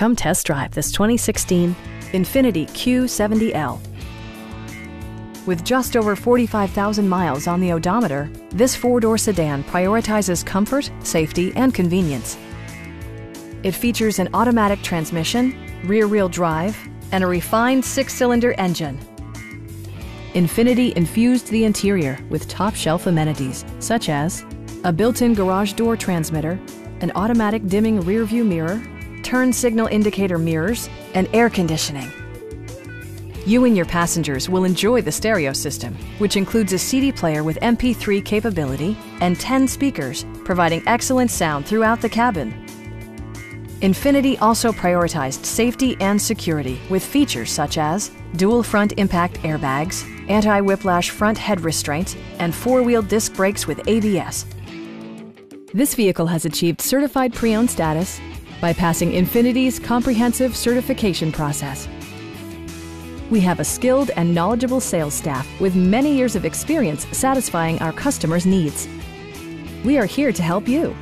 Come test drive this 2016 Infiniti Q70L. With just over 45,000 miles on the odometer, this four-door sedan prioritizes comfort, safety, and convenience. It features an automatic transmission, rear-wheel drive, and a refined six-cylinder engine. Infiniti infused the interior with top-shelf amenities, such as a built-in garage door transmitter, an automatic dimming rear-view mirror, turn signal indicator mirrors, and air conditioning. You and your passengers will enjoy the stereo system, which includes a CD player with MP3 capability and 10 speakers, providing excellent sound throughout the cabin. Infiniti also prioritized safety and security with features such as dual front impact airbags, anti-whiplash front head restraints, and four-wheel disc brakes with ABS. This vehicle has achieved certified pre-owned status by passing Infiniti's comprehensive certification process. We have a skilled and knowledgeable sales staff with many years of experience satisfying our customers' needs. We are here to help you.